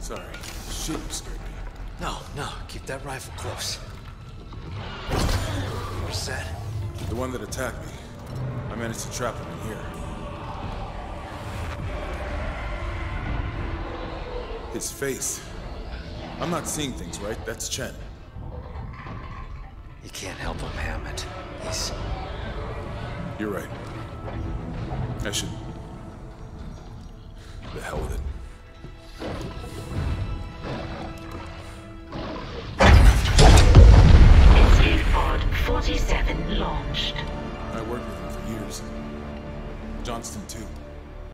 Sorry. Shit, you scared me. No, no, keep that rifle close. What's that? The one that attacked me. I managed to trap him in here. His face. I'm not seeing things, right? That's Chen. You can't help him, Hammond. He's. You're right. I should. The hell with it. 47 launched. I worked with him for years. Johnston, too.